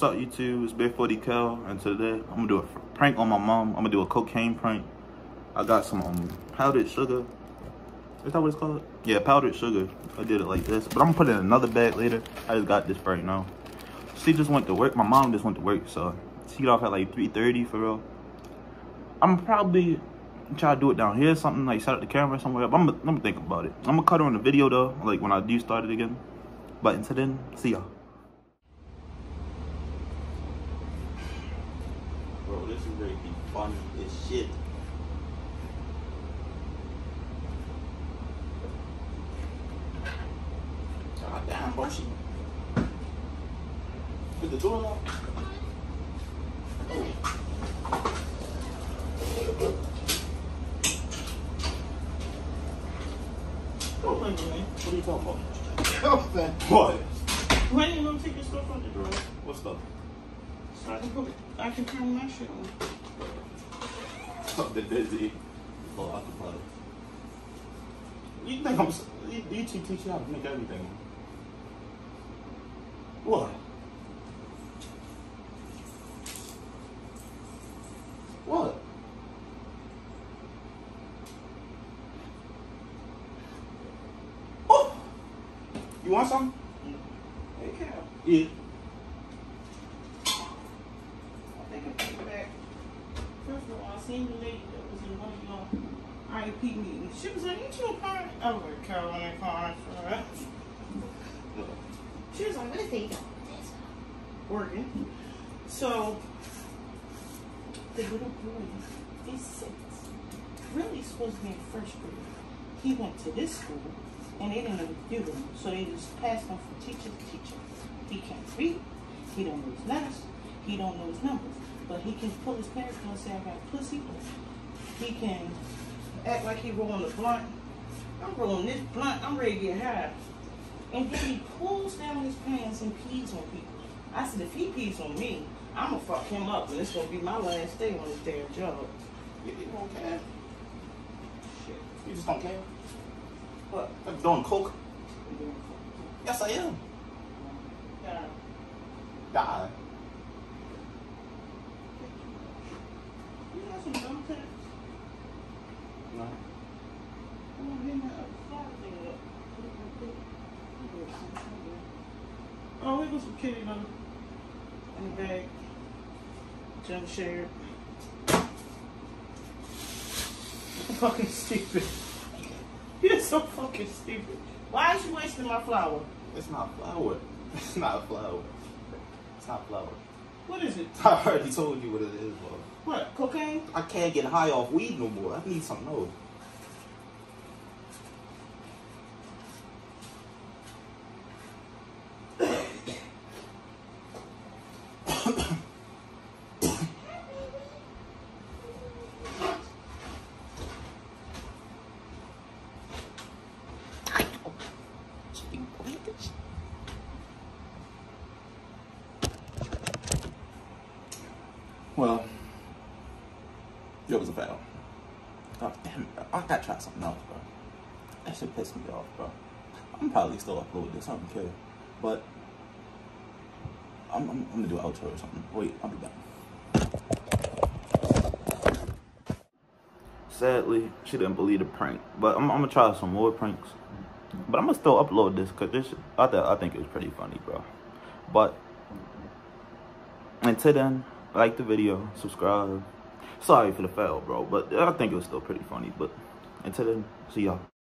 What's up YouTube, it's Big 40 Cal, and today I'm gonna do a prank on my mom. I'm gonna do a cocaine prank. I got some um, powdered sugar. Is that what it's called? Yeah, powdered sugar. I did it like this, but I'm gonna put it in another bag later. I just got this right now. She just went to work. My mom just went to work, so she got off at like 3.30 for real. I'm probably try to do it down here, something like set up the camera somewhere. But I'm, I'm gonna think about it. I'm gonna cut her on the video though, like when I do start it again. But until then, see y'all. Bro, this is really fun as shit. God damn, bro, she... Is the door locked? Oh. Don't blame me. What are you talking about? What? When you gonna take your stuff out the drawer? What stuff? So I can put I can turn my shit on. I've been busy. Well, occupied. You think I'm... You, you two teach you how to make everything. What? What? Oh! You want some? Hey, Cal. Yeah. I think I take it back. First of all, I seen the lady that was in one of your IEP meetings. She was like, you a parent? I was like, Carol, in that. Right? She was like, what is they doing? Working. So, the little boy, he's six, really supposed to be in first grade. He went to this school, and they didn't know what to do with him, so they just passed him from teacher to teacher. He can't read, he don't know his letters, he don't know his numbers, but he can pull his pants down and say, I got pussy. He can act like he rolling the blunt. I'm rolling this blunt, I'm ready to get high. And then he pulls down his pants and pees on people. I said, if he pees on me, I'm gonna fuck him up, and it's gonna be my last day on this damn job. You, you don't care? Shit. You just don't care? What? I'm doing coke. Yes, I am. yeah. Die. You got some dumb text? No. I want to hang that other fly thing Oh, it was some kitty litter in the bag. Jump shared. fucking stupid. You're so fucking stupid. Why is you wasting my flour? It's not flour. It's not flour. It's not flour. What is it? I already told you what it is, bro. What? Cocaine? I can't get high off weed no more. I need something else. Well, was a fail. Damn, I gotta try something else, bro. That shit pissed me off, bro. I'm probably still upload this, I don't care. But, I'm, I'm, I'm gonna do an outro or something. Wait, I'll be back. Sadly, she didn't believe the prank. But I'm, I'm gonna try some more pranks. But I'm gonna still upload this because this, I, th- I think it was pretty funny, bro. But, until then, like the video, subscribe. Sorry for the fail, bro, but I think it was still pretty funny. But until then, see y'all.